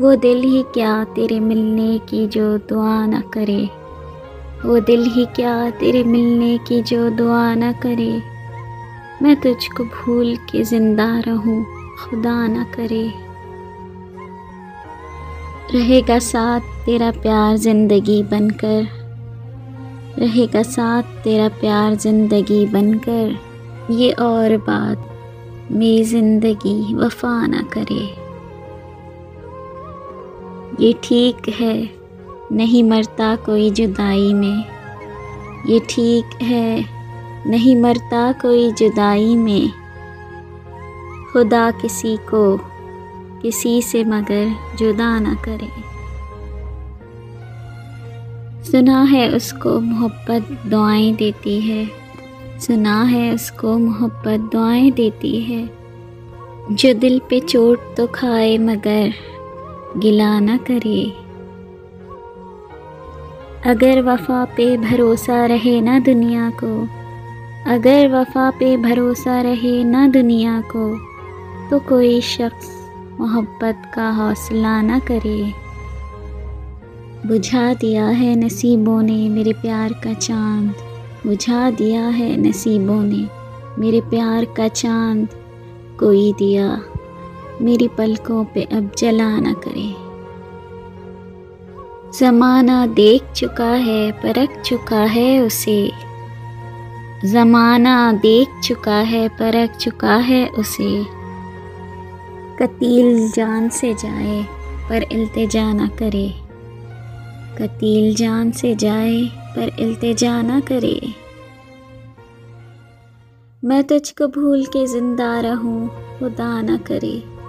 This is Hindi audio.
वो दिल ही क्या तेरे मिलने की जो दुआ न करे? वो दिल ही क्या तेरे मिलने की जो दुआ न करे? मैं तुझको भूल के ज़िंदा रहूँ, खुदा न करे। रहेगा साथ तेरा प्यार ज़िंदगी बनकर। रहेगा साथ तेरा प्यार ज़िंदगी बनकर। ये और बात, मेरी ज़िंदगी वफा न करे। ये ठीक है, नहीं मरता कोई जुदाई में। ये ठीक है, नहीं मरता कोई जुदाई में। खुदा किसी को, किसी से मगर जुदा ना करे। सुना है उसको मोहब्बत दुआएँ देती है। सुना है उसको मोहब्बत दुआएँ देती है। जो दिल पे चोट तो खाए मगर गिला न करे। अगर वफ़ा पे भरोसा रहे ना दुनिया को, अगर वफ़ा पे भरोसा रहे ना दुनिया को तो कोई शख्स मोहब्बत का हौसला न करे। बुझा दिया है नसीबों ने मेरे प्यार का चाँद। बुझा दिया है नसीबों ने मेरे प्यार का चाँद। कोई दिया मेरी पलकों पे अब जला न करे। ज़माना देख चुका है, परख चुका है उसे। ज़माना देख चुका है, परख चुका है उसे। कतील जान से जाए, पर इल्तिजा ना करे। कतील जान से जाए, पर इल्तिजा ना करे। मैं तुझको भूल के ज़िंदा रहूँ, खुदा ना करे।